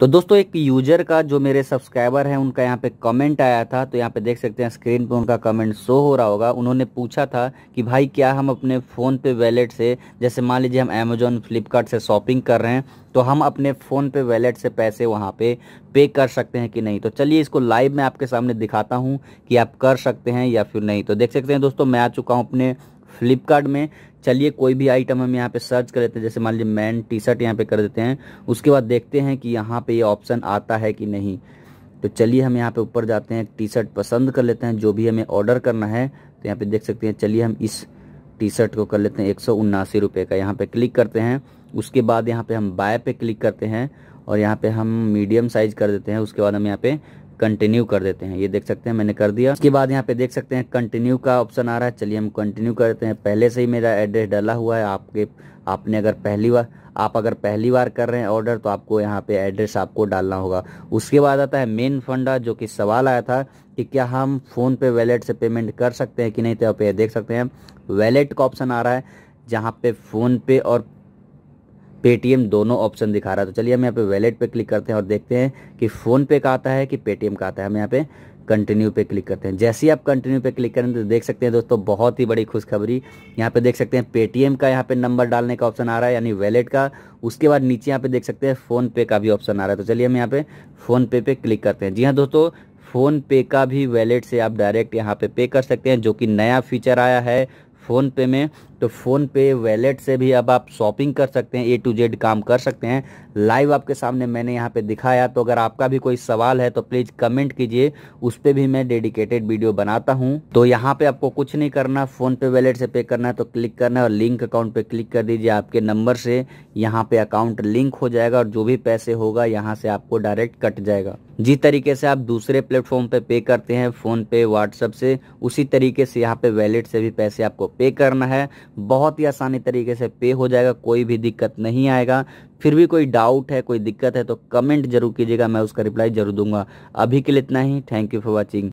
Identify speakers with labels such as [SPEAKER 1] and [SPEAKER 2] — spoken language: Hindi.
[SPEAKER 1] तो दोस्तों, एक यूज़र का जो मेरे सब्सक्राइबर हैं, उनका यहाँ पे कमेंट आया था तो यहाँ पे देख सकते हैं स्क्रीन पे उनका कमेंट शो हो रहा होगा। उन्होंने पूछा था कि भाई, क्या हम अपने फ़ोन पे वैलेट से, जैसे मान लीजिए हम अमेजोन फ्लिपकार्ट से शॉपिंग कर रहे हैं तो हम अपने फ़ोन पे वैलेट से पैसे वहाँ पे पे कर सकते हैं कि नहीं? तो चलिए इसको लाइव में आपके सामने दिखाता हूँ कि आप कर सकते हैं या फिर नहीं। तो देख सकते हैं दोस्तों, मैं आ चुका हूँ अपने फ्लिपकार्ट में। चलिए, कोई भी आइटम हम यहाँ पे सर्च कर लेते हैं। जैसे मान लीजिए मैन टी शर्ट यहाँ पे कर देते हैं। उसके बाद देखते हैं कि यहाँ पे ये ऑप्शन आता है कि नहीं। तो चलिए, हम यहाँ पे ऊपर जाते हैं। टी शर्ट पसंद कर लेते हैं। जो भी हमें ऑर्डर करना है तो यहाँ पे देख सकते हैं। चलिए, हम इस टी शर्ट को कर लेते हैं। एक सौ का यहाँ पे क्लिक करते हैं। उसके बाद यहाँ पे हम बाय पे क्लिक करते हैं। और यहाँ पे हम मीडियम साइज़ कर देते हैं। उसके बाद हम यहाँ पे कंटिन्यू कर देते हैं। ये देख सकते हैं, मैंने कर दिया। उसके बाद यहाँ पे देख सकते हैं कंटिन्यू का ऑप्शन आ रहा है। चलिए हम कंटिन्यू कर देते हैं। पहले से ही मेरा एड्रेस डाला हुआ है आपके, आपने अगर पहली बार, आप अगर पहली बार कर रहे हैं ऑर्डर तो आपको यहाँ पे एड्रेस आपको डालना होगा। उसके बाद आता है मेन फंडा जो कि सवाल आया था कि क्या हम फ़ोन पे वैलेट से पेमेंट कर सकते हैं कि नहीं तो आप ये देख सकते हैं। वैलेट का ऑप्शन आ रहा है, जहाँ पे फ़ोन पे और पेटीएम दोनों ऑप्शन दिखा रहा है। तो चलिए हम यहाँ पे वैलेट पे क्लिक करते हैं और देखते हैं कि फ़ोन पे का आता है, कि पेटीएम का आता है। हम यहाँ पे कंटिन्यू पे क्लिक करते हैं। जैसे ही आप कंटिन्यू पे क्लिक करें तो देख सकते हैं दोस्तों, बहुत ही बड़ी खुशखबरी। यहाँ पे देख सकते हैं पेटीएम का यहाँ पे नंबर डालने का ऑप्शन आ रहा है, यानी वैलेट का। उसके बाद नीचे यहाँ पे देख सकते हैं फ़ोन पे का भी ऑप्शन आ रहा है। तो चलिए हम यहाँ पे फ़ोन पे पे क्लिक करते हैं। जी हाँ दोस्तों फ़ोन पे का भी वैलेट से आप डायरेक्ट यहाँ पे पे कर सकते हैं, जो कि नया फीचर आया है फ़ोन पे में। तो फ़ोन पे, वैलेट से भी अब आप शॉपिंग कर सकते हैं ए टू जेड काम कर सकते हैं। लाइव आपके सामने मैंने यहाँ पे दिखाया तो अगर आपका भी कोई सवाल है तो प्लीज़ कमेंट कीजिए, उस पर भी मैं डेडिकेटेड वीडियो बनाता हूँ। तो यहाँ पे आपको कुछ नहीं करना, फ़ोन पे, वैलेट से पे करना है तो क्लिक करना है और लिंक अकाउंट पे क्लिक कर दीजिए आपके नंबर से। यहाँ पे अकाउंट लिंक हो जाएगा और जो भी पैसे होगा यहाँ से आपको डायरेक्ट कट जाएगा। जिस तरीके से आप दूसरे प्लेटफॉर्म पे पे करते हैं, फ़ोन पे, व्हाट्सएप से, उसी तरीके से यहाँ पे वैलेट से भी पैसे आपको पे करना है। बहुत ही आसानी तरीके से पे हो जाएगा, कोई भी दिक्कत नहीं आएगा। फिर भी कोई डाउट है, कोई दिक्कत है तो कमेंट ज़रूर कीजिएगा, मैं उसका रिप्लाई ज़रूर दूँगा। अभी के लिए इतना ही थैंक यू फॉर वॉचिंग